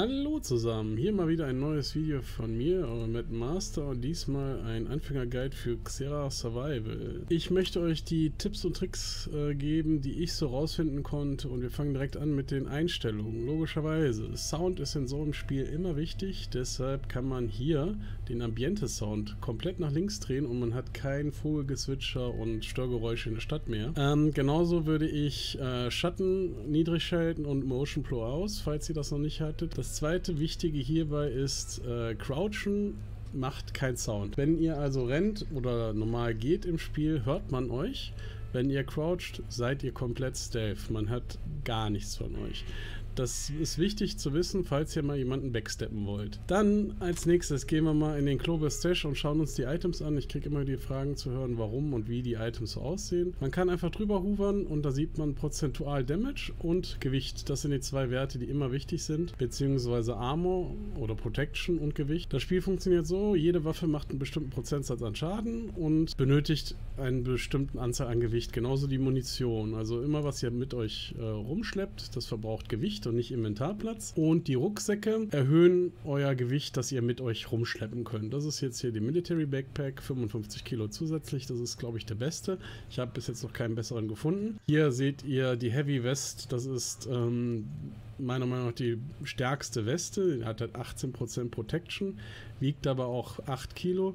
Hallo zusammen, hier mal wieder ein neues Video von mir, mit Master und diesmal ein Anfängerguide für Xera Survival. Ich möchte euch die Tipps und Tricks äh, geben, die ich so rausfinden konnte und wir fangen direkt an mit den Einstellungen. Logischerweise, Sound ist in so einem Spiel immer wichtig, deshalb kann man hier den Ambiente-Sound komplett nach links drehen und man hat kein Vogelgezwitscher und Störgeräusche in der Stadt mehr. Ähm, genauso würde ich äh, Schatten niedrig schalten und Motion Pro aus, falls ihr das noch nicht hattet. Das zweite Wichtige hierbei ist äh, Crouchen macht kein Sound. Wenn ihr also rennt oder normal geht im Spiel, hört man euch. Wenn ihr croucht, seid ihr komplett stealth. Man hört gar nichts von euch. Das ist wichtig zu wissen, falls ihr mal jemanden backsteppen wollt. Dann als nächstes gehen wir mal in den Clover Stash und schauen uns die Items an. Ich kriege immer die Fragen zu hören, warum und wie die Items so aussehen. Man kann einfach drüber hovern und da sieht man prozentual Damage und Gewicht. Das sind die zwei Werte, die immer wichtig sind, beziehungsweise Armor oder Protection und Gewicht. Das Spiel funktioniert so, jede Waffe macht einen bestimmten Prozentsatz an Schaden und benötigt einen bestimmten Anzahl an Gewicht. Genauso die Munition. Also immer, was ihr mit euch äh, rumschleppt, das verbraucht Gewicht und nicht Inventarplatz. Und die Rucksäcke erhöhen euer Gewicht, das ihr mit euch rumschleppen könnt. Das ist jetzt hier die Military Backpack, 55 Kilo zusätzlich. Das ist, glaube ich, der beste. Ich habe bis jetzt noch keinen besseren gefunden. Hier seht ihr die Heavy Vest. Das ist ähm, meiner Meinung nach die stärkste Weste. Hat halt 18% Protection, wiegt aber auch 8 Kilo.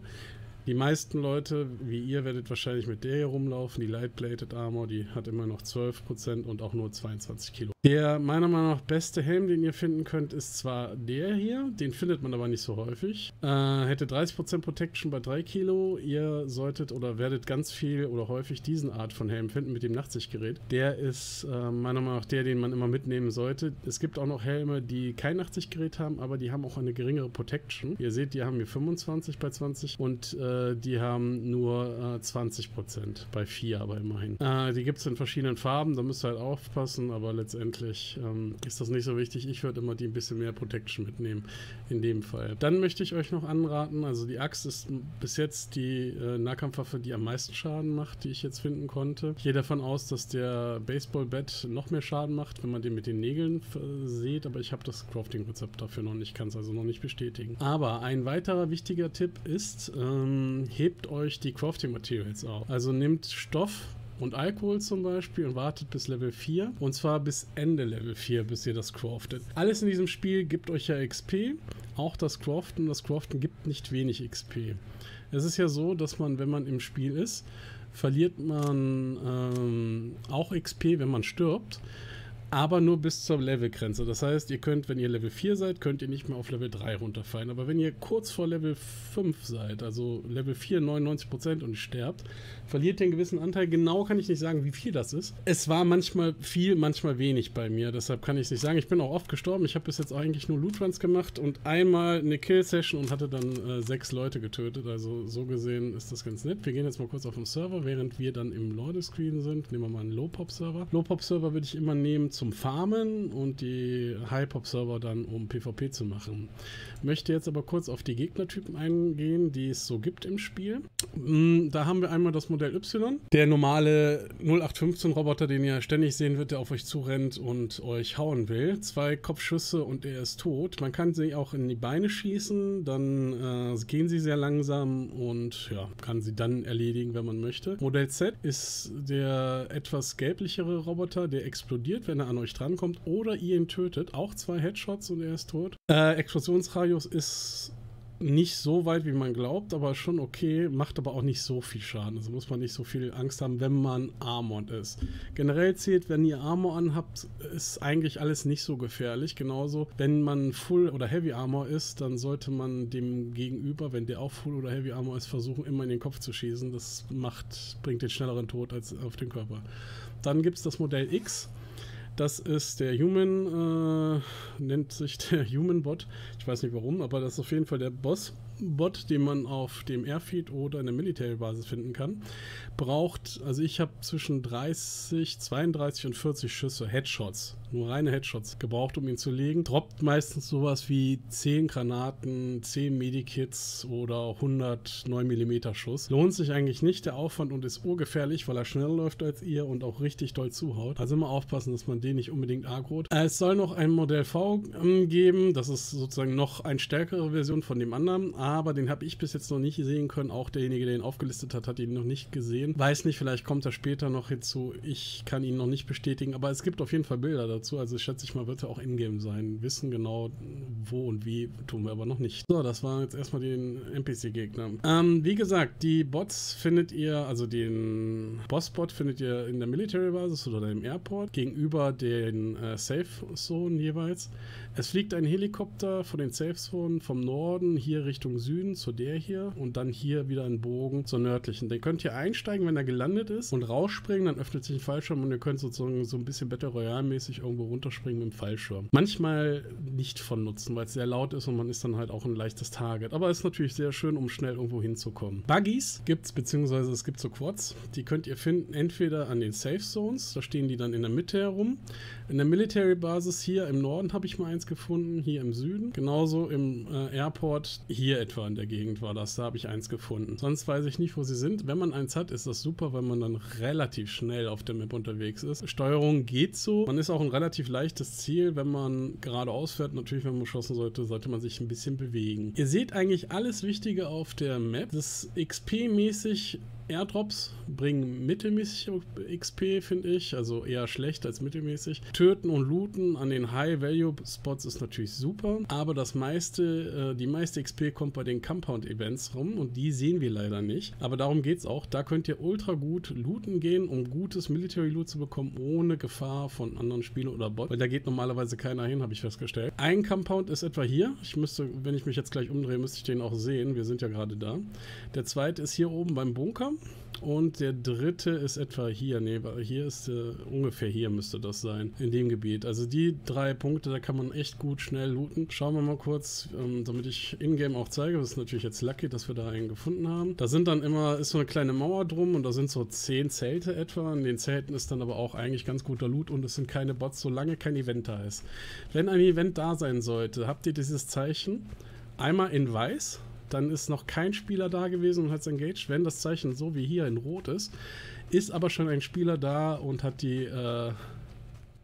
Die meisten Leute, wie ihr, werdet wahrscheinlich mit der hier rumlaufen. Die Light-Plated Armor, die hat immer noch 12% und auch nur 22 Kilo. Der meiner Meinung nach beste Helm, den ihr finden könnt, ist zwar der hier, den findet man aber nicht so häufig. Äh, hätte 30% Protection bei 3 Kilo. Ihr solltet oder werdet ganz viel oder häufig diesen Art von Helm finden mit dem Nachtsichtgerät. Der ist äh, meiner Meinung nach der, den man immer mitnehmen sollte. Es gibt auch noch Helme, die kein Nachtsichtgerät haben, aber die haben auch eine geringere Protection. Ihr seht, die haben hier 25 bei 20 und äh, die haben nur 20% äh, bei 4, aber immerhin. Äh, die gibt es in verschiedenen Farben, da müsst ihr halt aufpassen, aber letztendlich letztendlich ähm, ist das nicht so wichtig. Ich würde immer die ein bisschen mehr Protection mitnehmen in dem Fall. Dann möchte ich euch noch anraten, also die Axt ist bis jetzt die äh, Nahkampfwaffe, die am meisten Schaden macht, die ich jetzt finden konnte. Ich gehe davon aus, dass der Baseball-Bat noch mehr Schaden macht, wenn man den mit den Nägeln sieht, aber ich habe das Crafting-Rezept dafür noch nicht, kann es also noch nicht bestätigen. Aber ein weiterer wichtiger Tipp ist, ähm, hebt euch die Crafting-Materials auf. Also nehmt Stoff, und Alkohol zum Beispiel und wartet bis Level 4. Und zwar bis Ende Level 4, bis ihr das craftet. Alles in diesem Spiel gibt euch ja XP. Auch das Craften. Das Craften gibt nicht wenig XP. Es ist ja so, dass man, wenn man im Spiel ist, verliert man ähm, auch XP, wenn man stirbt aber nur bis zur Levelgrenze. Das heißt, ihr könnt, wenn ihr Level 4 seid, könnt ihr nicht mehr auf Level 3 runterfallen. Aber wenn ihr kurz vor Level 5 seid, also Level 4 99% und sterbt, verliert ihr einen gewissen Anteil. Genau kann ich nicht sagen, wie viel das ist. Es war manchmal viel, manchmal wenig bei mir. Deshalb kann ich es nicht sagen. Ich bin auch oft gestorben. Ich habe bis jetzt eigentlich nur Loot-Runs gemacht und einmal eine Kill-Session und hatte dann äh, sechs Leute getötet. Also so gesehen ist das ganz nett. Wir gehen jetzt mal kurz auf den Server, während wir dann im Lorde-Screen sind. Nehmen wir mal einen Low-Pop-Server. Low-Pop-Server würde ich immer nehmen zum Farmen und die High-Pop-Server dann, um PvP zu machen. Möchte jetzt aber kurz auf die Gegnertypen eingehen, die es so gibt im Spiel. Mm, da haben wir einmal das Modell Y, der normale 0815-Roboter, den ihr ständig sehen wird, der auf euch zurennt und euch hauen will. Zwei Kopfschüsse und er ist tot. Man kann sie auch in die Beine schießen, dann äh, gehen sie sehr langsam und ja, kann sie dann erledigen, wenn man möchte. Modell Z ist der etwas gelblichere Roboter, der explodiert, wenn er an euch drankommt oder ihr ihn tötet. Auch zwei Headshots und er ist tot. Äh, Explosionsradius ist nicht so weit, wie man glaubt, aber schon okay, macht aber auch nicht so viel Schaden. Also muss man nicht so viel Angst haben, wenn man Armored ist. Generell zählt, wenn ihr Armor anhabt, ist eigentlich alles nicht so gefährlich. Genauso, wenn man Full oder Heavy Armor ist, dann sollte man dem Gegenüber, wenn der auch Full oder Heavy Armor ist, versuchen, immer in den Kopf zu schießen. Das macht, bringt den schnelleren Tod als auf den Körper. Dann gibt es das Modell X. Das ist der Human, äh, nennt sich der Human Bot. Ich weiß nicht warum, aber das ist auf jeden Fall der Boss. Bot, den man auf dem Airfeed oder in der Military-Basis finden kann, braucht, also ich habe zwischen 30, 32 und 40 Schüsse, Headshots, nur reine Headshots gebraucht, um ihn zu legen. Droppt meistens sowas wie 10 Granaten, 10 Medikits oder 100 9 mm Schuss. Lohnt sich eigentlich nicht der Aufwand und ist urgefährlich, weil er schneller läuft als ihr und auch richtig doll zuhaut. Also immer aufpassen, dass man den nicht unbedingt aggrot. Es soll noch ein Modell V ähm, geben, das ist sozusagen noch eine stärkere Version von dem anderen, aber den habe ich bis jetzt noch nicht sehen können. Auch derjenige, der ihn aufgelistet hat, hat ihn noch nicht gesehen. Weiß nicht, vielleicht kommt er später noch hinzu. Ich kann ihn noch nicht bestätigen, aber es gibt auf jeden Fall Bilder dazu. Also schätze ich mal, wird er auch Ingame sein. Wissen genau, wo und wie, tun wir aber noch nicht. So, das war jetzt erstmal den NPC-Gegner. Ähm, wie gesagt, die Bots findet ihr, also den Boss-Bot findet ihr in der Military-Basis oder im Airport gegenüber den äh, Safe-Zonen jeweils. Es fliegt ein Helikopter von den Safe Zonen vom Norden hier Richtung Süden zu der hier und dann hier wieder ein Bogen zur nördlichen. Den könnt ihr einsteigen, wenn er gelandet ist und rausspringen, dann öffnet sich ein Fallschirm und ihr könnt sozusagen so ein bisschen Battle Royale mäßig irgendwo runterspringen mit dem Fallschirm. Manchmal nicht von Nutzen, weil es sehr laut ist und man ist dann halt auch ein leichtes Target. Aber es ist natürlich sehr schön, um schnell irgendwo hinzukommen. Buggies gibt es, beziehungsweise es gibt so Quads, die könnt ihr finden entweder an den Safe Zones, da stehen die dann in der Mitte herum. In der Military Basis hier im Norden habe ich mal eins gefunden, hier im Süden. Genauso im äh, Airport hier etwa in der Gegend war das, da habe ich eins gefunden. Sonst weiß ich nicht, wo sie sind. Wenn man eins hat, ist das super, weil man dann relativ schnell auf der Map unterwegs ist. Steuerung geht so. Man ist auch ein relativ leichtes Ziel, wenn man geradeaus fährt. Natürlich, wenn man geschossen sollte, sollte man sich ein bisschen bewegen. Ihr seht eigentlich alles Wichtige auf der Map. Das XP-mäßig Airdrops bringen mittelmäßig XP, finde ich, also eher schlecht als mittelmäßig. Töten und Looten an den High-Value-Spots ist natürlich super, aber das meiste, äh, die meiste XP kommt bei den Compound-Events rum und die sehen wir leider nicht. Aber darum geht es auch. Da könnt ihr ultra gut looten gehen, um gutes Military-Loot zu bekommen, ohne Gefahr von anderen Spielen oder Bots, weil da geht normalerweise keiner hin, habe ich festgestellt. Ein Compound ist etwa hier. Ich müsste, wenn ich mich jetzt gleich umdrehe, müsste ich den auch sehen. Wir sind ja gerade da. Der zweite ist hier oben beim Bunker. Und der dritte ist etwa hier. Ne, hier ist äh, ungefähr hier müsste das sein. In dem Gebiet. Also die drei Punkte, da kann man echt gut schnell looten. Schauen wir mal kurz, ähm, damit ich in-game auch zeige. Das ist natürlich jetzt lucky, dass wir da einen gefunden haben. Da sind dann immer, ist so eine kleine Mauer drum und da sind so zehn Zelte etwa. In den Zelten ist dann aber auch eigentlich ganz guter Loot und es sind keine Bots, solange kein Event da ist. Wenn ein Event da sein sollte, habt ihr dieses Zeichen einmal in weiß dann ist noch kein Spieler da gewesen und hat es engaged. Wenn das Zeichen so wie hier in Rot ist, ist aber schon ein Spieler da und hat die äh,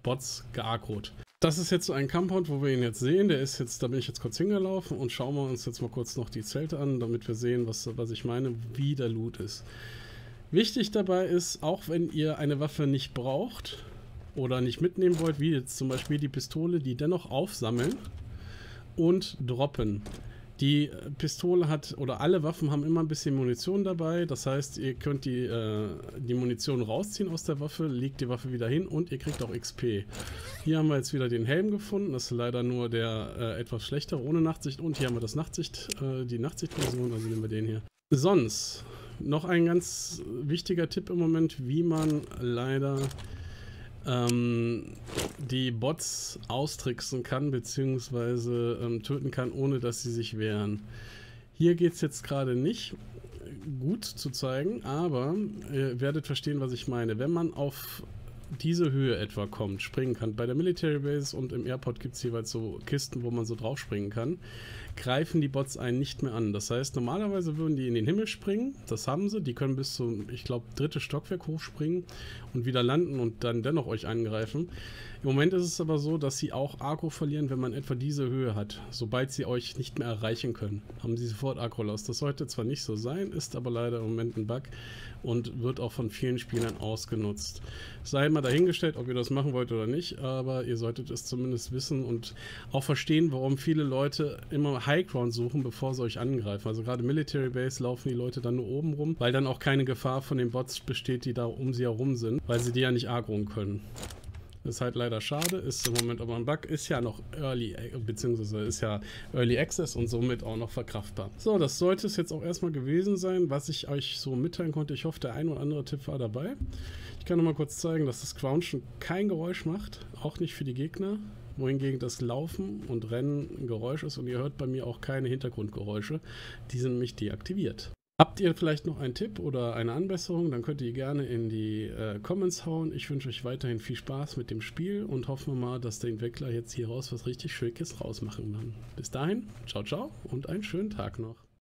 Bots geagrot. Das ist jetzt so ein Compound, wo wir ihn jetzt sehen. Der ist jetzt, da bin ich jetzt kurz hingelaufen und schauen wir uns jetzt mal kurz noch die Zelte an, damit wir sehen, was, was ich meine, wie der Loot ist. Wichtig dabei ist, auch wenn ihr eine Waffe nicht braucht oder nicht mitnehmen wollt, wie jetzt zum Beispiel die Pistole, die dennoch aufsammeln und droppen. Die Pistole hat, oder alle Waffen haben immer ein bisschen Munition dabei. Das heißt, ihr könnt die, äh, die Munition rausziehen aus der Waffe, legt die Waffe wieder hin und ihr kriegt auch XP. Hier haben wir jetzt wieder den Helm gefunden. Das ist leider nur der äh, etwas schlechtere ohne Nachtsicht. Und hier haben wir das Nachtsicht, äh, die Nachtsichtversion, also nehmen wir den hier. Sonst, noch ein ganz wichtiger Tipp im Moment, wie man leider ähm, die Bots austricksen kann, beziehungsweise ähm, töten kann, ohne dass sie sich wehren. Hier geht es jetzt gerade nicht gut zu zeigen, aber ihr werdet verstehen, was ich meine. Wenn man auf diese Höhe etwa kommt, springen kann. Bei der Military Base und im Airport gibt es jeweils so Kisten, wo man so drauf springen kann. Greifen die Bots einen nicht mehr an. Das heißt, normalerweise würden die in den Himmel springen. Das haben sie. Die können bis zum, ich glaube, dritte Stockwerk hochspringen und wieder landen und dann dennoch euch angreifen. Im Moment ist es aber so, dass sie auch Agro verlieren, wenn man etwa diese Höhe hat. Sobald sie euch nicht mehr erreichen können, haben sie sofort Agro los. Das sollte zwar nicht so sein, ist aber leider im Moment ein Bug und wird auch von vielen Spielern ausgenutzt. Sei mal dahingestellt, ob ihr das machen wollt oder nicht, aber ihr solltet es zumindest wissen und auch verstehen, warum viele Leute immer Highground suchen, bevor sie euch angreifen. Also gerade Military Base laufen die Leute dann nur oben rum, weil dann auch keine Gefahr von den Bots besteht, die da um sie herum sind, weil sie die ja nicht agroen können. Ist halt leider schade, ist im Moment aber ein Bug, ist ja noch Early, beziehungsweise ist ja Early Access und somit auch noch verkraftbar. So, das sollte es jetzt auch erstmal gewesen sein, was ich euch so mitteilen konnte. Ich hoffe, der ein oder andere Tipp war dabei. Ich kann noch mal kurz zeigen, dass das Crouchen kein Geräusch macht, auch nicht für die Gegner. Wohingegen das Laufen und Rennen ein Geräusch ist und ihr hört bei mir auch keine Hintergrundgeräusche. Die sind nämlich deaktiviert. Habt ihr vielleicht noch einen Tipp oder eine Anbesserung, dann könnt ihr gerne in die äh, Comments hauen. Ich wünsche euch weiterhin viel Spaß mit dem Spiel und hoffen wir mal, dass der Entwickler jetzt hier raus was richtig Schickes rausmachen kann. Bis dahin, ciao, ciao und einen schönen Tag noch.